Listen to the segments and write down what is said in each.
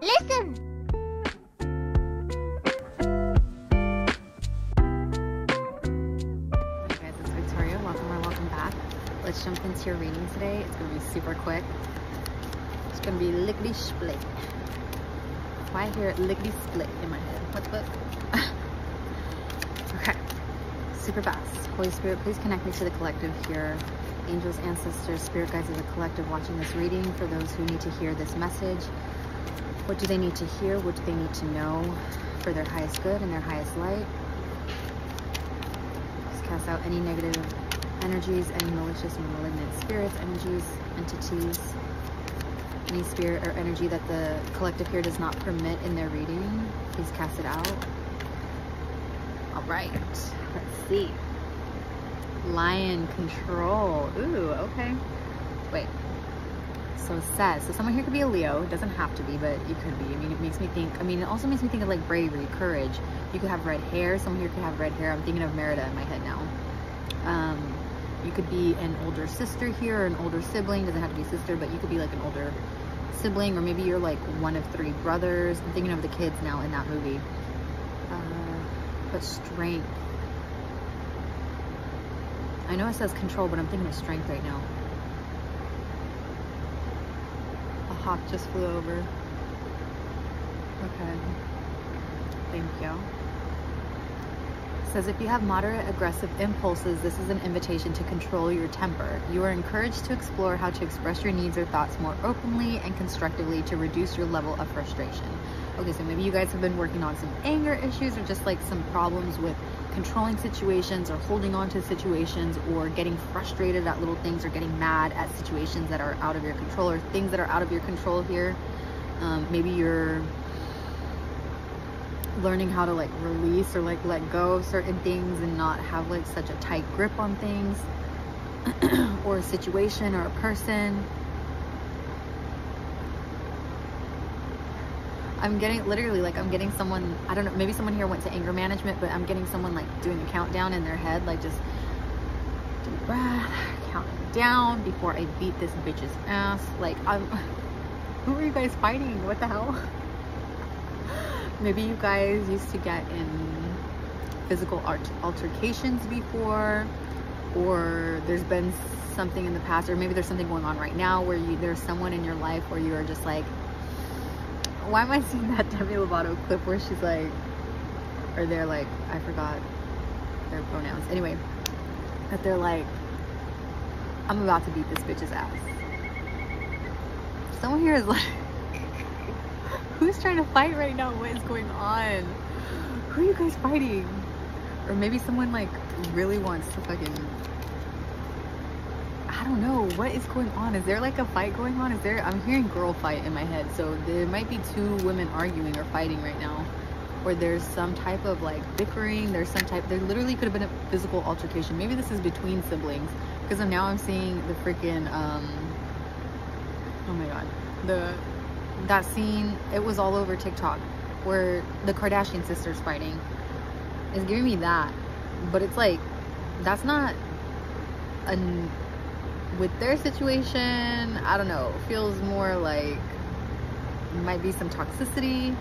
Listen. Hey guys, it's Victoria. Welcome or welcome back. Let's jump into your reading today. It's gonna be super quick. It's gonna be lickety split. Why I hear lickety split in my head? What the what? okay. Super fast. Holy Spirit, please connect me to the collective here. Angels, ancestors, spirit guides of the collective watching this reading for those who need to hear this message. What do they need to hear? What do they need to know for their highest good and their highest light? Just cast out any negative energies, any malicious and malignant spirits, energies, entities, any spirit or energy that the collective here does not permit in their reading. Please cast it out. All right, let's see. Lion control. Ooh, okay. Wait. So it says, so someone here could be a Leo. It doesn't have to be, but it could be. I mean, it makes me think, I mean, it also makes me think of like bravery, courage. You could have red hair. Someone here could have red hair. I'm thinking of Merida in my head now. Um, you could be an older sister here or an older sibling. Doesn't have to be sister, but you could be like an older sibling, or maybe you're like one of three brothers. I'm thinking of the kids now in that movie. Uh, but strength. I know it says control, but I'm thinking of strength right now. A hawk just flew over. Okay. Thank you. It says if you have moderate aggressive impulses, this is an invitation to control your temper. You are encouraged to explore how to express your needs or thoughts more openly and constructively to reduce your level of frustration. Okay, so maybe you guys have been working on some anger issues or just like some problems with controlling situations or holding on to situations or getting frustrated at little things or getting mad at situations that are out of your control or things that are out of your control here. Um, maybe you're learning how to like release or like let go of certain things and not have like such a tight grip on things or a situation or a person. I'm getting literally like I'm getting someone I don't know maybe someone here went to anger management but I'm getting someone like doing a countdown in their head like just deep breath counting down before I beat this bitch's ass. Like I'm who are you guys fighting? What the hell? Maybe you guys used to get in physical altercations before or there's been something in the past or maybe there's something going on right now where you there's someone in your life where you are just like why am I seeing that Demi Lovato clip where she's like, or they're like, I forgot their pronouns. Anyway, that they're like, I'm about to beat this bitch's ass. Someone here is like, who's trying to fight right now? What is going on? Who are you guys fighting? Or maybe someone like really wants to fucking I don't know what is going on. Is there like a fight going on? Is there? I'm hearing girl fight in my head, so there might be two women arguing or fighting right now, or there's some type of like bickering. There's some type. There literally could have been a physical altercation. Maybe this is between siblings, because now I'm seeing the freaking um. Oh my god, the that scene. It was all over TikTok, where the Kardashian sisters fighting. Is giving me that, but it's like that's not a with their situation, I don't know, feels more like might be some toxicity.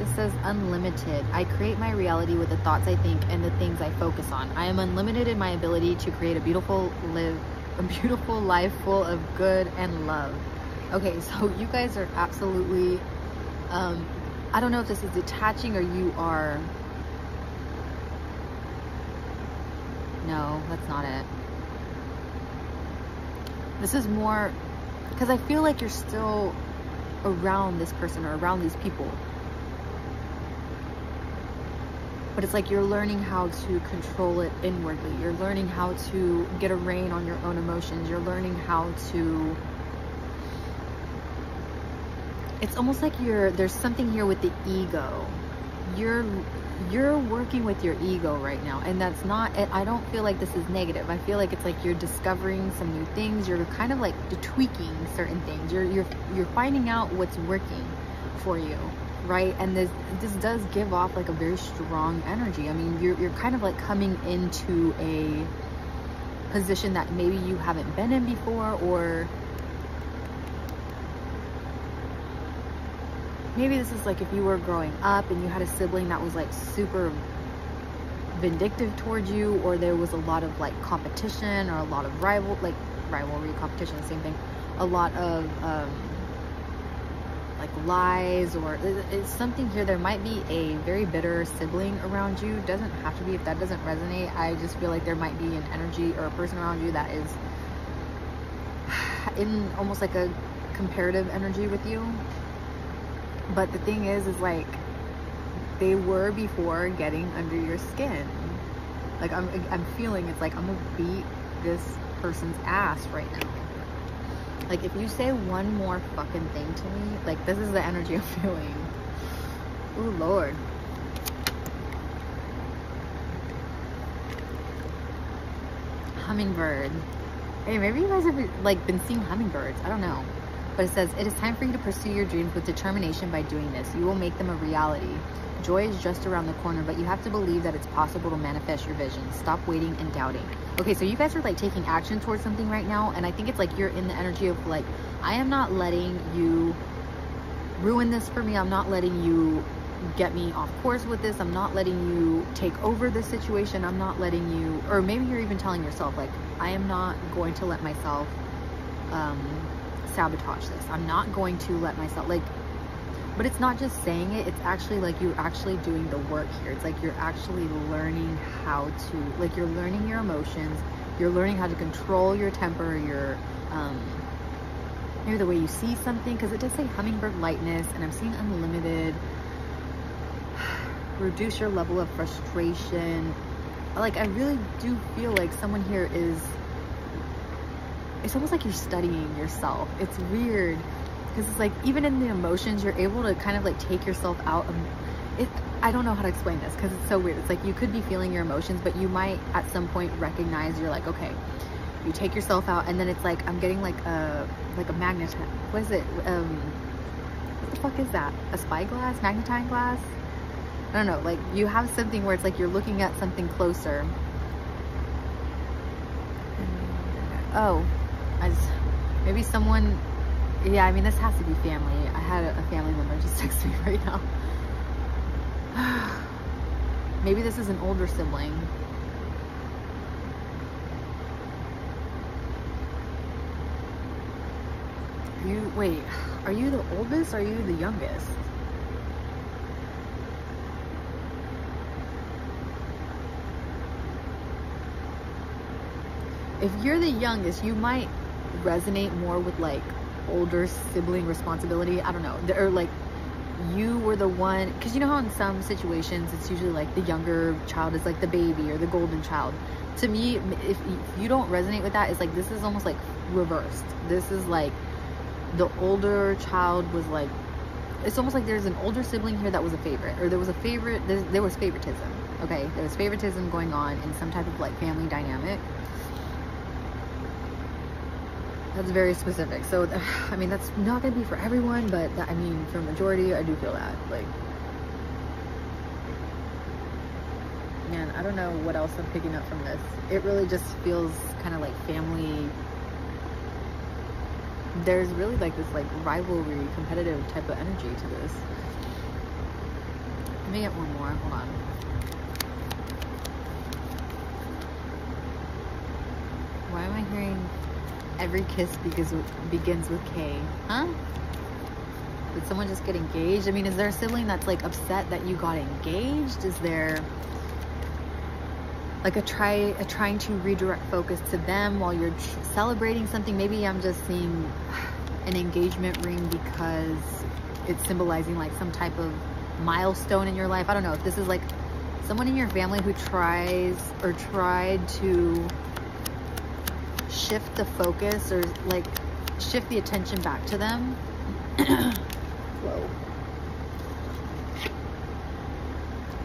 It says unlimited. I create my reality with the thoughts I think and the things I focus on. I am unlimited in my ability to create a beautiful live a beautiful life full of good and love. Okay, so you guys are absolutely um I don't know if this is detaching or you are No, that's not it. This is more because I feel like you're still around this person or around these people. But it's like you're learning how to control it inwardly. You're learning how to get a rein on your own emotions. You're learning how to it's almost like you're there's something here with the ego. You're you're working with your ego right now and that's not i don't feel like this is negative. I feel like it's like you're discovering some new things. You're kind of like tweaking certain things. You're you're you're finding out what's working for you right? And this this does give off like a very strong energy. I mean you're, you're kind of like coming into a position that maybe you haven't been in before or maybe this is like if you were growing up and you had a sibling that was like super vindictive towards you or there was a lot of like competition or a lot of rival like rivalry competition same thing a lot of um, like lies or it's something here. There might be a very bitter sibling around you. Doesn't have to be. If that doesn't resonate i just feel like there might be an energy or a person around you that is in almost like a comparative energy with you but the thing is is like they were before getting under your skin like i'm i'm feeling it's like i'm gonna beat this person's ass right now like, if you say one more fucking thing to me, like, this is the energy I'm feeling. Oh, Lord. Hummingbird. Hey, maybe you guys have, like, been seeing hummingbirds. I don't know. But it says, it is time for you to pursue your dreams with determination by doing this. You will make them a reality. Joy is just around the corner, but you have to believe that it's possible to manifest your vision. Stop waiting and doubting. Okay, so you guys are like taking action towards something right now, and I think it's like you're in the energy of like, I am not letting you ruin this for me. I'm not letting you get me off course with this. I'm not letting you take over this situation. I'm not letting you, or maybe you're even telling yourself, like, I am not going to let myself um, sabotage this. I'm not going to let myself, like, but it's not just saying it it's actually like you're actually doing the work here it's like you're actually learning how to like you're learning your emotions you're learning how to control your temper your um maybe the way you see something because it does say hummingbird lightness and i'm seeing unlimited reduce your level of frustration like i really do feel like someone here is it's almost like you're studying yourself. It's weird because it's like even in the emotions you're able to kind of like take yourself out it. I don't know how to explain this because it's so weird. It's like you could be feeling your emotions but you might at some point recognize you're like okay you take yourself out and then it's like i'm getting like a like a magnet what is it? Um what the fuck is that? A spyglass? Magnetine glass? I don't know. Like you have something where it's like you're looking at something closer. Oh Just, maybe someone yeah, I mean, this has to be family. I had a family member just text me right now. Maybe this is an older sibling. Are you, wait, are you the oldest are you the youngest? If you're the youngest, you might resonate more with like older sibling responsibility. I don't know. Or like you were the one, because you know how in some situations it's usually like the younger child is like the baby or the golden child. To me, if, you don't resonate with that, it's like this is almost like reversed. This is like the older child was like, it's almost like there's an older sibling here that was a favorite, or there was a favorite, there, there was favoritism. Okay, there was favoritism going on in some type of like family dynamic that's very specific. So i mean that's not to be for everyone but that, i mean for majority i do feel that like man i don't know what else i'm picking up from this. It really just feels kind of like family. There's really like this like rivalry competitive type of energy to this. Let me get one more. Hold on why am i hearing every kiss begins with, begins with Kay. Huh? Did someone just get engaged? I mean, is there a sibling that's like upset that you got engaged? Is there like a try a trying to redirect focus to them while you're celebrating something? Maybe I'm just seeing an engagement ring because it's symbolizing like some type of milestone in your life. I don't know if this is like someone in your family who tries or tried to shift the focus or like shift the attention back to them. Whoa.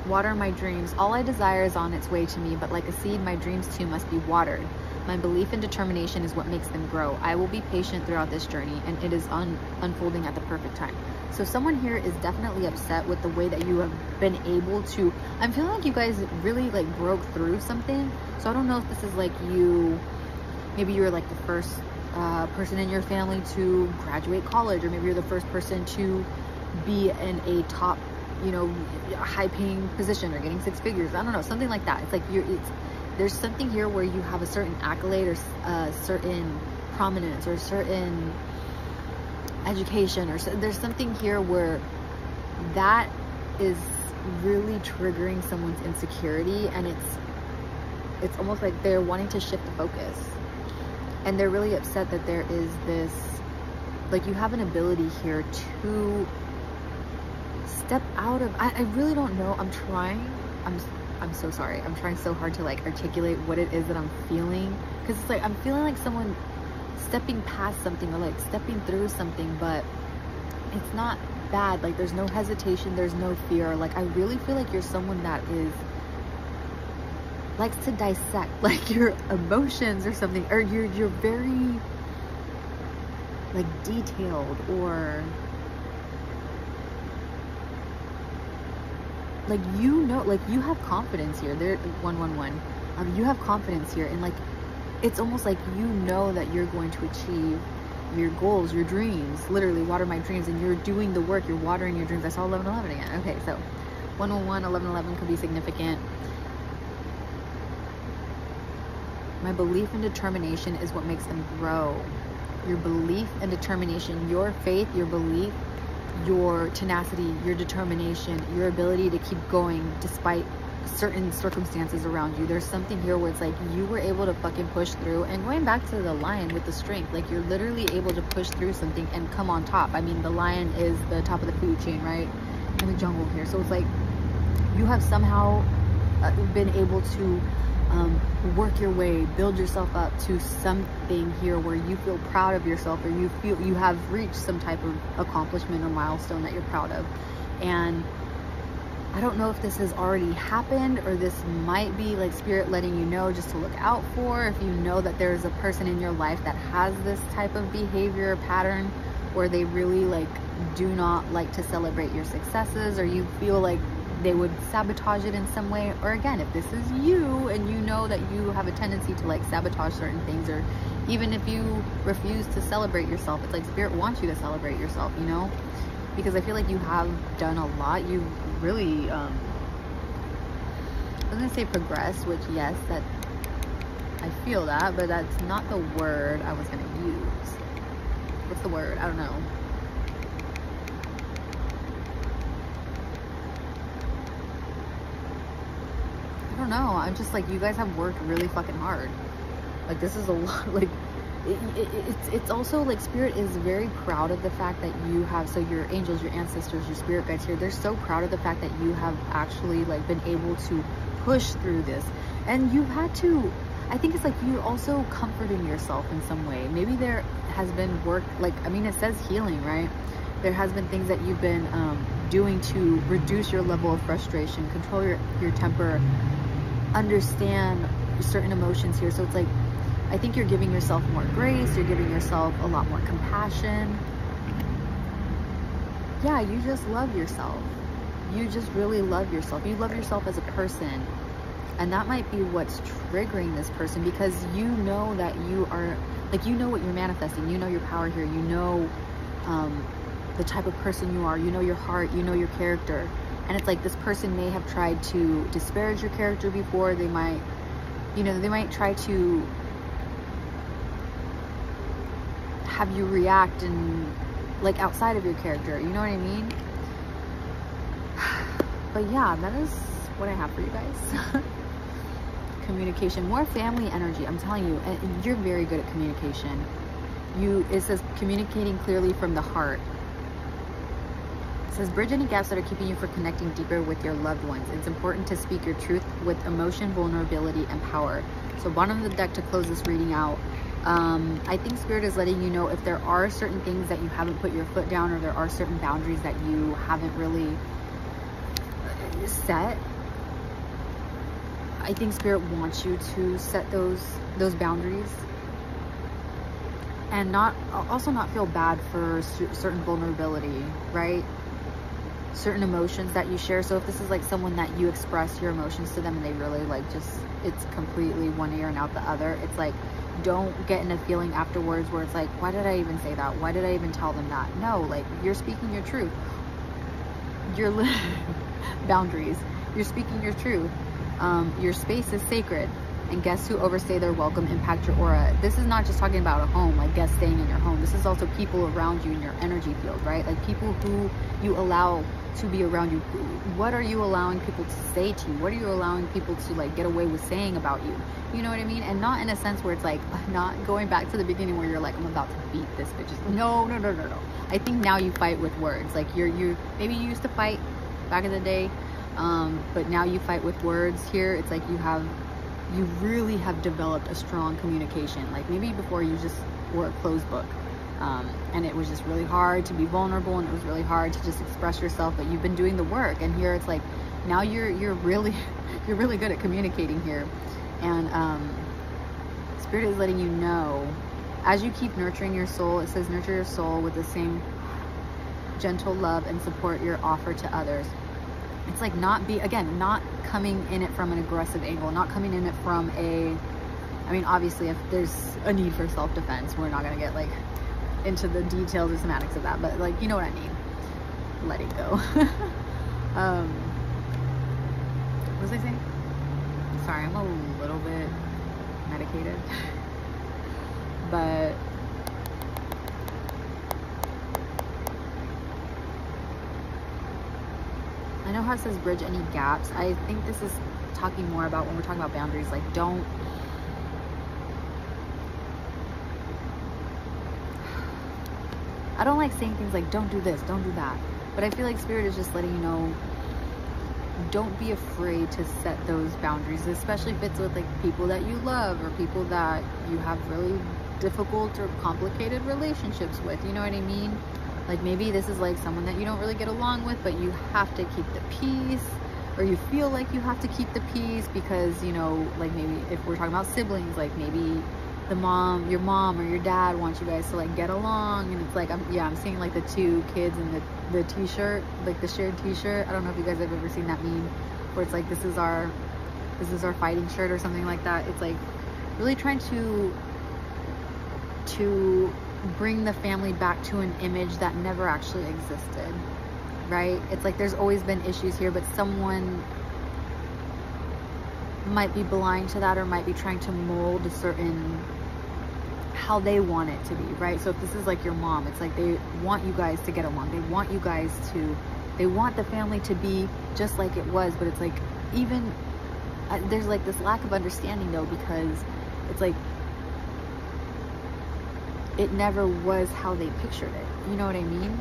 Water my dreams. All I desire is on its way to me, but like a seed, my dreams too must be watered. My belief and determination is what makes them grow. I will be patient throughout this journey, and it is un unfolding at the perfect time. So someone here is definitely upset with the way that you have been able to. I'm feeling like you guys really like broke through something. So I don't know if this is like you maybe you're like the first uh, person in your family to graduate college or maybe you're the first person to be in a top you know high paying position or getting six figures. I don't know something like that. It's like you're it's there's something here where you have a certain accolade or a certain prominence or a certain education or so, there's something here where that is really triggering someone's insecurity and it's it's almost like they're wanting to shift the focus and they're really upset that there is this like you have an ability here to step out of I, I really don't know. I'm trying i'm i'm so sorry. I'm trying so hard to like articulate what it is that i'm feeling. Because it's like i'm feeling like someone stepping past something or like stepping through something but it's not bad. Like there's no hesitation. There's no fear. Like i really feel like you're someone that is likes to dissect like your emotions or something or you're you're very like detailed or like you know like you have confidence here. There 111 um you have confidence here and like it's almost like you know that you're going to achieve your goals your dreams literally water my dreams and you're doing the work. You're watering your dreams. I saw 1111 again. Okay so 111 1111 could be significant my belief and determination is what makes them grow your belief and determination your faith your belief your tenacity, your determination, your ability to keep going despite certain circumstances around you. There's something here where it's like you were able to fucking push through and going back to the lion with the strength, like you're literally able to push through something and come on top. I mean, the lion is the top of the food chain, right? In the jungle here. So it's like you have somehow uh, been able to um, work your way, build yourself up to something here where you feel proud of yourself or you feel you have reached some type of accomplishment or milestone that you're proud of. And I don't know if this has already happened or this might be like spirit letting you know just to look out for. If you know that there's a person in your life that has this type of behavior pattern where they really like do not like to celebrate your successes or you feel like they would sabotage it in some way. Or again if this is you and you know that you have a tendency to like sabotage certain things or even if you refuse to celebrate yourself it's like spirit wants you to celebrate yourself you know? Because i feel like you have done a lot. You really um i was gonna say progress which yes that i feel that but that's not the word i was gonna use. What's the word? I don't know don't know. I'm just like, you guys have worked really fucking hard. Like, this is a lot. Like, it, it, it's it's also like spirit is very proud of the fact that you have so your angels your ancestors your spirit guides here they're so proud of the fact that you have actually like been able to push through this and you've had to i think it's like you're also comforting yourself in some way maybe there has been work like i mean it says healing right there has been things that you've been um, doing to reduce your level of frustration control your, your temper understand certain emotions here. So it's like, I think you're giving yourself more grace, you're giving yourself a lot more compassion. Yeah, you just love yourself. You just really love yourself. You love yourself as a person. And that might be what's triggering this person because you know that you are, like, you know what you're manifesting. You know your power here. You know um, the type of person you are. You know your heart. You know your character and it's like this person may have tried to disparage your character before. They might you know they might try to have you react and like outside of your character. You know what i mean? But yeah that is what i have for you guys. Communication. More family energy. I'm telling you and you're very good at communication. You it says communicating clearly from the heart says, bridge any gaps that are keeping you from connecting deeper with your loved ones. It's important to speak your truth with emotion, vulnerability, and power. So bottom of the deck to close this reading out. Um, I think Spirit is letting you know if there are certain things that you haven't put your foot down or there are certain boundaries that you haven't really set. I think Spirit wants you to set those those boundaries and not also not feel bad for certain vulnerability, right? Certain emotions that you share. So if this is like someone that you express your emotions to them and they really like just, it's completely one ear and out the other, it's like, don't get in a feeling afterwards where it's like, why did I even say that? Why did I even tell them that? No, like you're speaking your truth. you're boundaries. You're speaking your truth. Um, your space is sacred. And guests who overstay their welcome impact your aura. This is not just talking about a home, like guests staying in your home. This is also people around you in your energy field, right? Like people who you allow to be around you. What are you allowing people to say to you? What are you allowing people to like get away with saying about you? You know what I mean? And not in a sense where it's like not going back to the beginning where you're like, I'm about to beat this bitch. No, no, no, no, no. I think now you fight with words. Like you're you maybe you used to fight back in the day, um, but now you fight with words. Here, it's like you have you really have developed a strong communication. Like maybe before you just were a closed book. Um, and it was just really hard to be vulnerable and it was really hard to just express yourself but you've been doing the work and here it's like now you're you're really you're really good at communicating here and um, spirit is letting you know as you keep nurturing your soul it says nurture your soul with the same gentle love and support your offer to others it's like not be again not coming in it from an aggressive angle not coming in it from a i mean obviously if there's a need for self-defense we're not going to get like into the details or semantics of that but like you know what i mean. Letting go. Um what was i saying? Sorry i'm a little bit medicated. But know how it says bridge any gaps. I think this is talking more about when we're talking about boundaries, like don't I don't like saying things like don't do this, don't do that. But I feel like spirit is just letting you know don't be afraid to set those boundaries, especially if it's with like people that you love or people that you have really difficult or complicated relationships with. You know what I mean? Like maybe this is like someone that you don't really get along with, but you have to keep the peace or you feel like you have to keep the peace because, you know, like maybe if we're talking about siblings, like maybe the mom, your mom or your dad wants you guys to like get along and it's like, I'm, yeah, I'm seeing like the two kids in the, the t-shirt, like the shared t-shirt. I don't know if you guys have ever seen that meme where it's like, this is our, this is our fighting shirt or something like that. It's like really trying to, to bring the family back to an image that never actually existed, right? It's like there's always been issues here, but someone might be blind to that or might be trying to mold a certain how they want it to be, right? So if this is like your mom, it's like they want you guys to get along. They want you guys to, they want the family to be just like it was, but it's like even, uh, there's like this lack of understanding though, because it's like it never was how they pictured it. You know what I mean?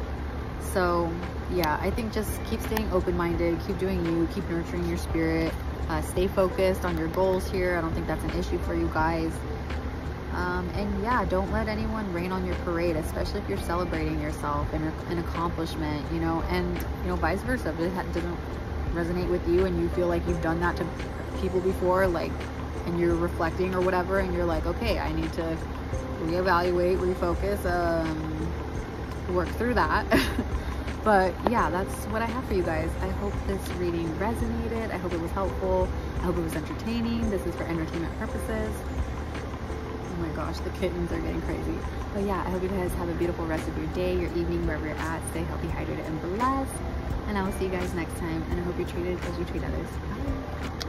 So, yeah, I think just keep staying open minded, keep doing you, keep nurturing your spirit, uh, stay focused on your goals here. I don't think that's an issue for you guys. Um, and yeah, don't let anyone rain on your parade, especially if you're celebrating yourself and an accomplishment, you know, and, you know, vice versa. If it doesn't resonate with you and you feel like you've done that to people before, like, and you're reflecting or whatever, and you're like, okay, I need to reevaluate, refocus, um, work through that. but yeah, that's what I have for you guys. I hope this reading resonated. I hope it was helpful. I hope it was entertaining. This is for entertainment purposes. Oh my gosh, the kittens are getting crazy. But yeah, I hope you guys have a beautiful rest of your day, your evening, wherever you're at. Stay healthy, hydrated, and blessed. And I will see you guys next time. And I hope you're treated as you treat others. Bye.